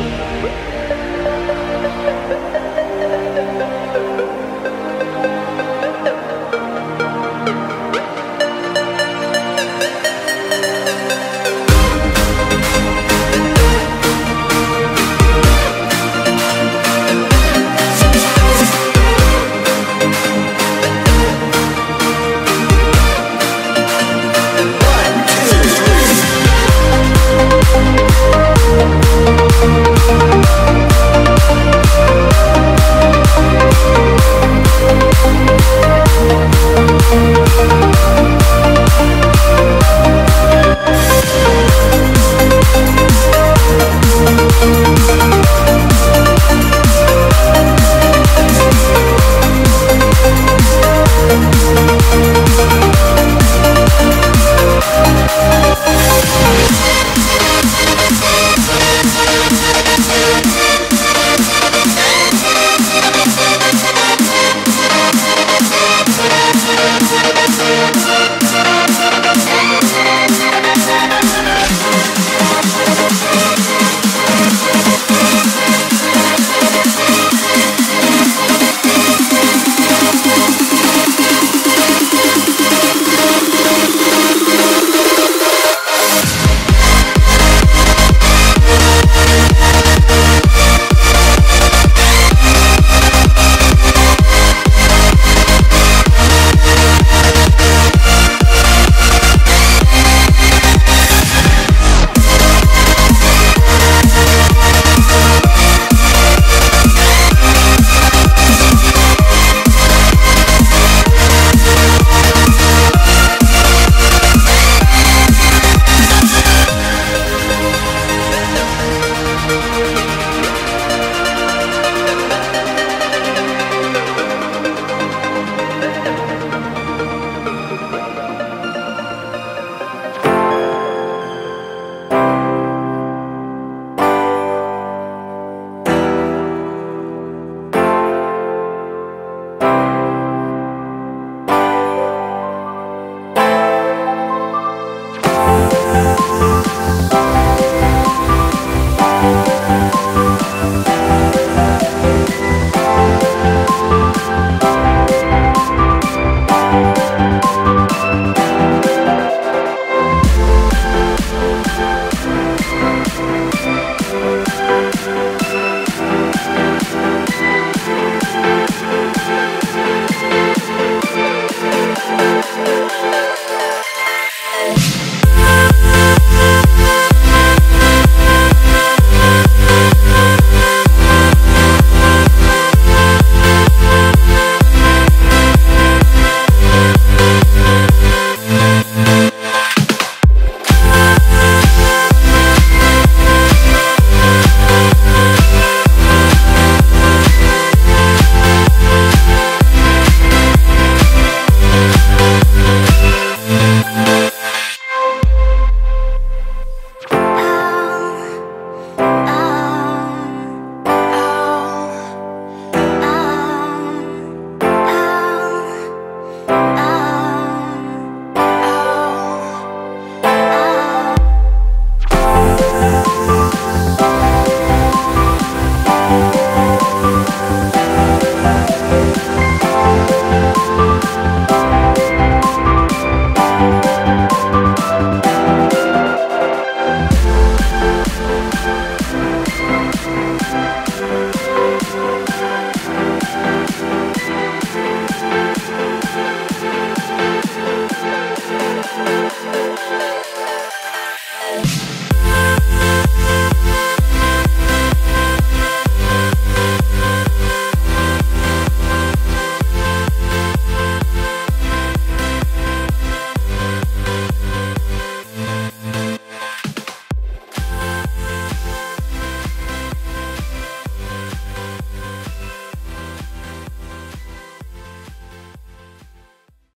Wait.